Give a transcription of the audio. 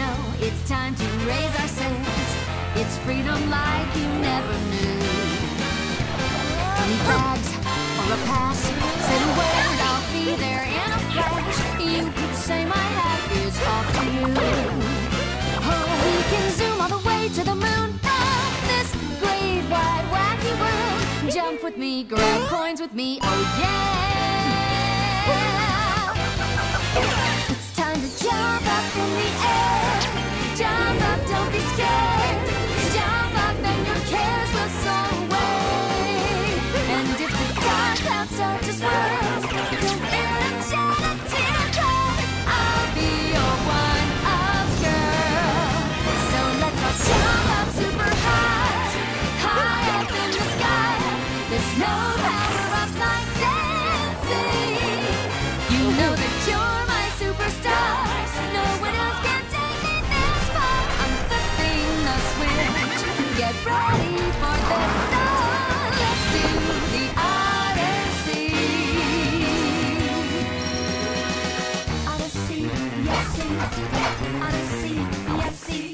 know it's time to raise our sails. It's freedom like you never knew. Twenty bags or a pass, say the word, I'll be there in a flash. You could say my hat is off to you. Oh, we can zoom all the way to the moon. Oh, this great wide wacky world. Jump with me, grab coins with me. Oh yeah. You know that you're my superstar. No one else can take me this far. I'm flipping the switch. Get ready for the sun. Let's do the Odyssey. Odyssey, yes, Odyssey, yes.